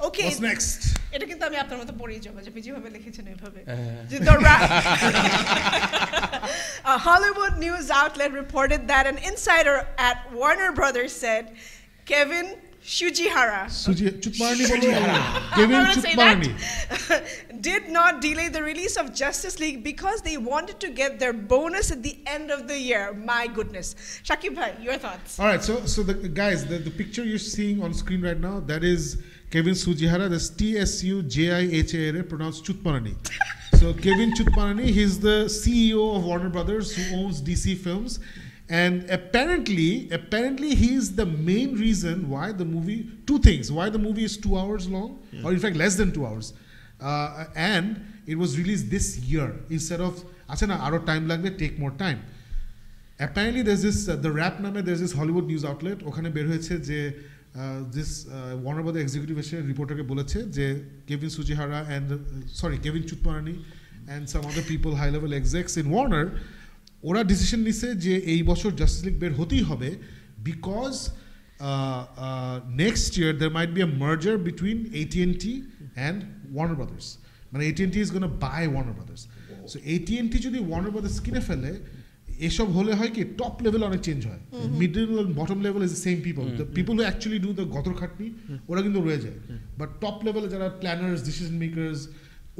Okay. What's next? এটা কিন্তু আমি আপনার মতো পড়েই যাবো যে আপনি যেভাবে লিখেছেন ওইভাবে হ্যাঁ। যে the ra- A Hollywood news outlet reported that an insider at Warner Brothers said Kevin Tsujihara. Suji, Chutmarni Tsujihara. Devin Chutmarni. Did not delay the release of Justice League because they wanted to get their bonus at the end of the year. My goodness. Shakib Bhai, your thoughts. All right, so so the guys, the, the picture you're seeing on screen right now, that is Kevin Tsujihara. That's T S U J I H A R A, pronounced Chutmarni. so Kevin Chutmarni, he's the CEO of Warner Brothers who owns DC Films and apparently apparently he's the main reason why the movie two things why the movie is two hours long or in fact less than two hours uh, and it was released this year instead of out of time like they take more time apparently there's this uh, the Wrap name there's this hollywood news outlet this one of the executive এসে রিপোর্টারকে বলেছে যে Kevin Tsujihara Tsujihara and uh, sorry Kevin and and some other people high level execs in Warner. ওরা decision নিছে যে এই বছর Justice League বের হতেই হবে because next year there might be a মার্জার between এটিএনটি and Warner Brothers মানে এটিএনটি is gonna buy Warner Brothers so এটিএনটি যদি ওয়ার্নার ব্রাদার্স কিনে ফেলে এসব হলে হয় কি টপ লেভেল অনেক চেঞ্জ হয়। Middle bottom level is the same people the people who actually do the গতর খাটনি ওরা কিন্তু রয়ে যায়। বাট টপ লেভেলে যারা প্ল্যানার্স ডিসিশন মেকার্স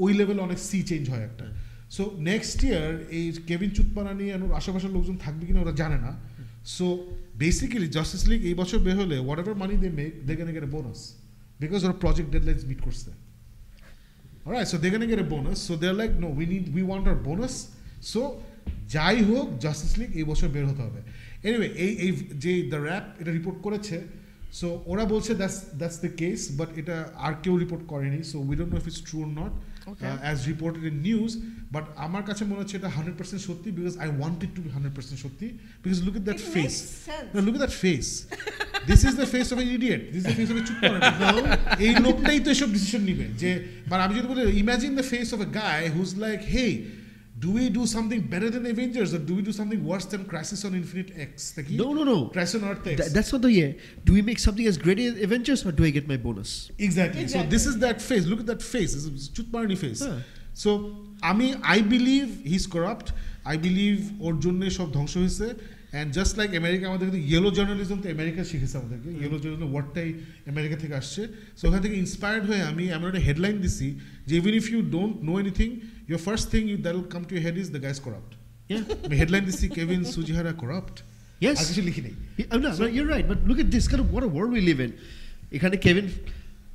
ওই লেভেলে অনেক সি চেঞ্জ হয় একটা। সো নেক্সট ইয়ার এই কেভিন চুতপানানি আর আশেপাশের লোকজন থাকবে কিনা ওরা জানে না সো বেসিক্যালি জাস্টিস লিগ এই বছর বের হলে whatever money they make they can get a bonus because ওরা প্রজেক্ট ডেডলাইন্স মিট করছে Alright, so they're gonna get bonus bonus. So they're like, no, we need, we want our bonus. So যাই হোক justice league এই বছর বের হতে হবে anyway এই এই যে দ্য র্যাপ এটা রিপোর্ট করেছে সো ওরা বলছে that's that's the case but এটা আর কেউ রিপোর্ট করেনি so we don't know if it's true or not. As reported in news but আমার কাছে মনে হচ্ছে এটা হান্ড্রেড পার্সেন্ট সত্যি because I want it to be hundred percent সত্যি because look at that face makes sense. No, look at that face. this is the face of an idiot. This is the face of a চুপড়ানি. No, এই লোকটাই তো এসব decision নিবে যে মানে আমি যদি বলি imagine the face of a guy who's like hey do we do something better than Avengers or do we do something worse than Crisis on Infinite X? Like, No, no, no. Crisis on Earth X. Th- that's not the year. Do we make something as great as Avengers or do I get my bonus? Exactly. So Exactly. this is that face. Look at that face. It's a Chutmarani face. Huh. So আমি I believe he's corrupt. I believe ওর জন্য সব ধ্বংস হয়েছে and just like America আমাদের কিন্তু yellow journalism তো America শিখেছে আমাদেরকে ইয়েলো জার্নালিজম ওয়ার্ডটাই আমেরিকা থেকে আসছে সো ওখান থেকে ইন্সপায়ার্ড হয়ে আমি এমন একটা হেডলাইন দিছি যে even if you don't know anything your first thing you that will come to head is the guy's corrupt Yeah. আমি হেডলাইন দিছি কেভিন সুজিহারা করাপ্ট Yes. আর কিছু লিখি নেই Yeah, I'm not, no, you're right, but look at this kind of what a world we live in. এখানে Kevin,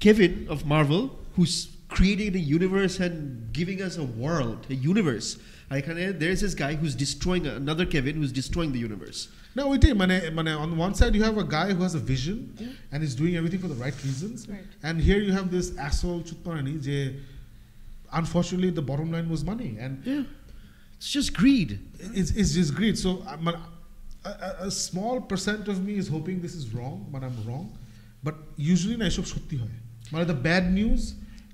Kevin of Marvel, who's creating a universe and giving us a world, a universe. আর এখানে there's this guy who's destroying another Kevin who's destroying the universe. না ওইটাই মানে মানে on one side you have a guy who has a vision and is doing everything for the right reasons Right. and here you have this asshole chutparani যে unfortunately the bottom line was money and Yeah. It's just greed. it's, it's just greed so uh, মানে, a, a, a small percent of me is hoping this is wrong but I'm wrong but usually না এসব সত্যি হয় মানে the bad news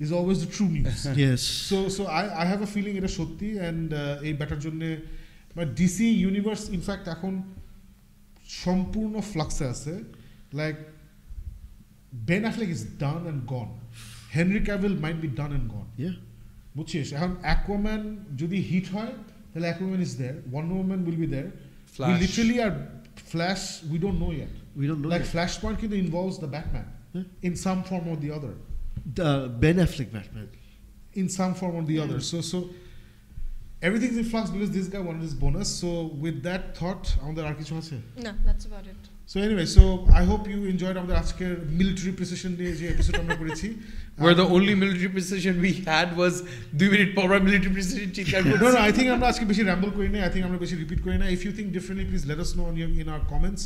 is always the true news yes so so I I have a feeling এটা সত্যি and uh, এই batter জন্যে বা ডিসি ইউনিভার্স ইনফ্যাক্ট এখন সম্পূর্ণ ফ্লাক্সে আছে। Like Ben Affleck is done and gone Henry Cavill might be done and gone বুঝছিস? এখন অ্যাকোম্যান যদি হিট হয় তাহলে Aquaman is there one woman will be there we literally are flash we don't know yet we don't know like yet. flashpoint kind of involves the batman yeah. in some form or the other The Ben Affleck Batman. in some form or the other. So so everything's in flux because this guy wanted his bonus. So with that thought, আমাদের আর কিছু আছে No, that's about it. So anyway, so I hope you enjoyed আমাদের আজকের military precision নিয়ে যে episode আমরা করেছি Where the Um, only military precision we had was দুই মিনিট পর military precision চিৎকার no, করছি। no, I think আমরা আজকে বেশি ramble করি না I think আমরা বেশি repeat করি না If you think differently, please let us know in, your, in our comments.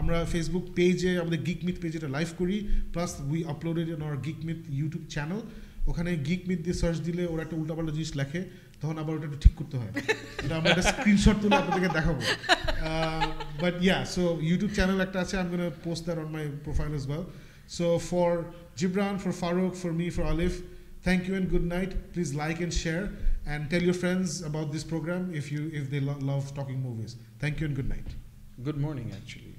আমরা ফেসবুক পেজে আমাদের গিক মিথ পেজে এটা লাইভ করি plus we uploaded in our geek myth YouTube channel ওখানে গিক মিথ দিয়ে সার্চ দিলে ওরা একটা উল্টাপাল্টা জিনিস লেখে তখন আবার ওটা একটু ঠিক করতে হয় এটা আমরা একটা স্ক্রিনশট তুলে আপনাদেরকে দেখাবো but yeah so YouTube channel একটা আছে আমি gonna post that on my profile as well so for Gibran for Farouk for me for Alif thank you and good night please like and share and tell your friends about this program if you if they lo- love talking movies thank you and good night Good morning actually.